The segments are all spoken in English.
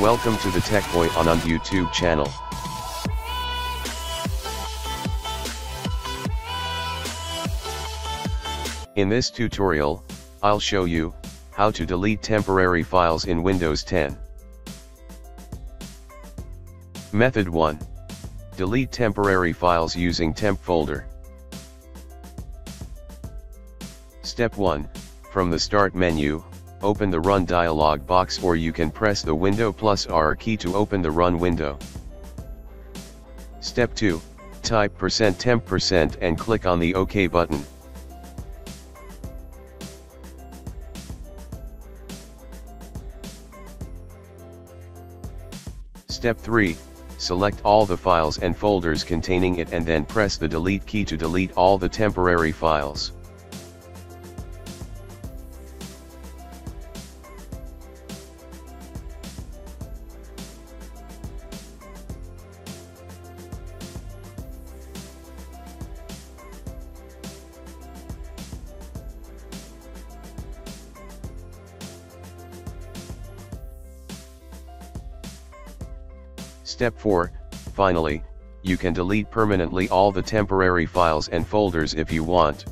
Welcome to the Tech Boy Anand YouTube channel. In this tutorial, I'll show you, how to delete temporary files in Windows 10. Method 1. Delete temporary files using temp folder. Step 1, from the Start menu, open the Run dialog box or you can press the Window plus R key to open the Run window. Step 2, type %temp% and click on the OK button. Step 3, select all the files and folders containing it and then press the delete key to delete all the temporary files. Step 4, finally, you can delete permanently all the temporary files and folders if you want.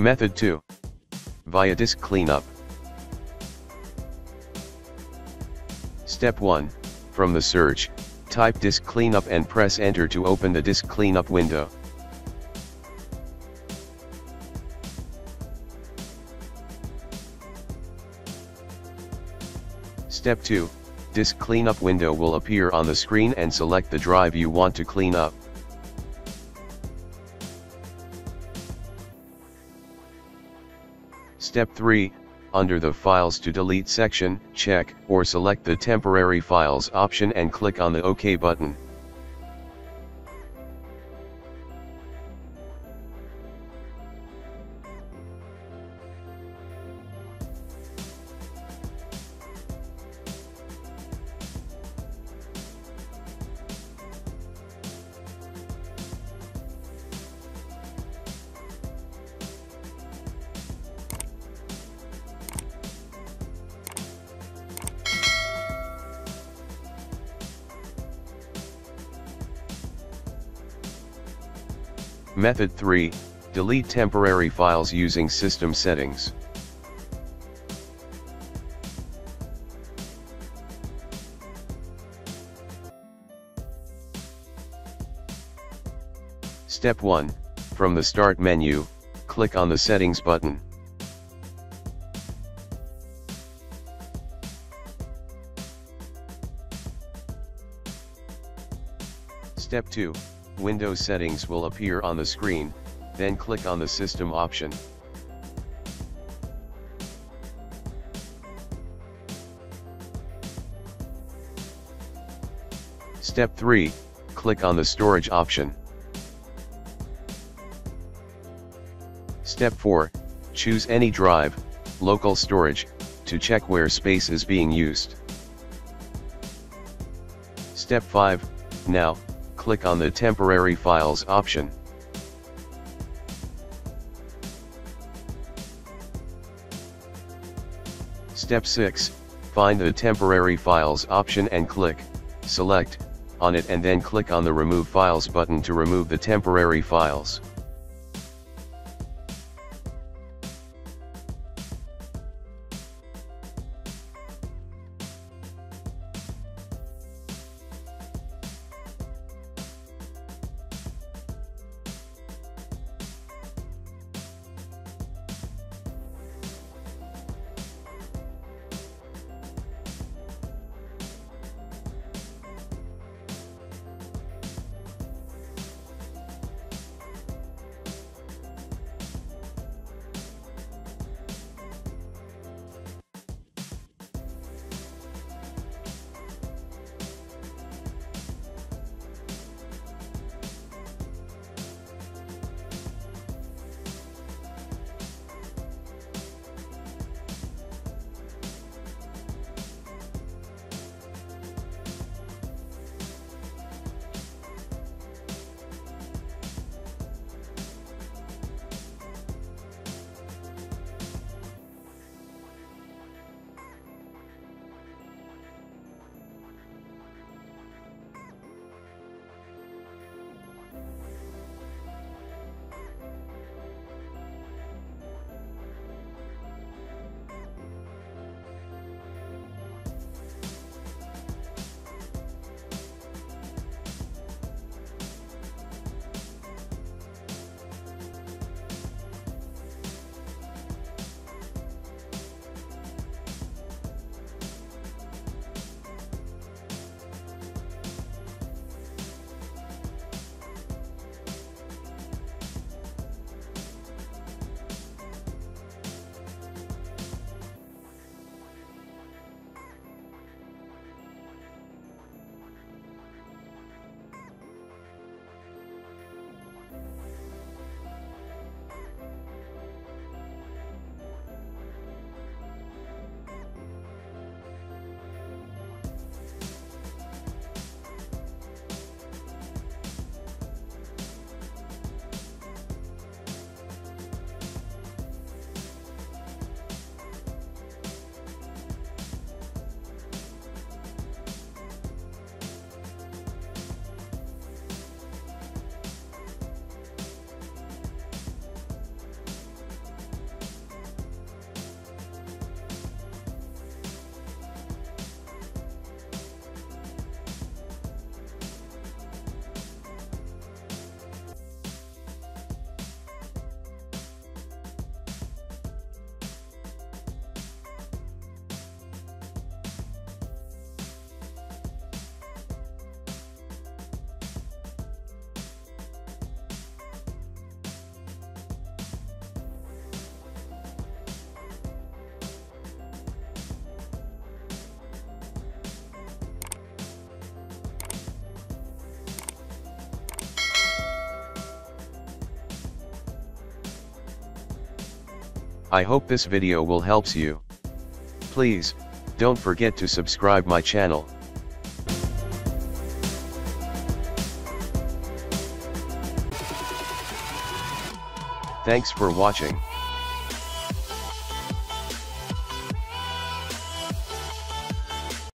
Method 2. Via disk cleanup. Step 1, from the search, type disk cleanup and press enter to open the disk cleanup window. Step 2, disk cleanup window will appear on the screen and select the drive you want to clean up. Step 3, under the Files to Delete section, check or select the Temporary Files option and click on the OK button. Method 3, delete temporary files using system settings. Step 1, from the Start menu, click on the Settings button. Step 2, Windows settings will appear on the screen, then click on the System option. Step 3, click on the Storage option. Step 4, choose any drive, local storage, to check where space is being used. Step 5, now, click on the Temporary Files option. Step 6, find the Temporary Files option and click, select, on it and then click on the Remove Files button to remove the temporary files. I hope this video will helps you. Please, don't forget to subscribe my channel. Thanks for watching.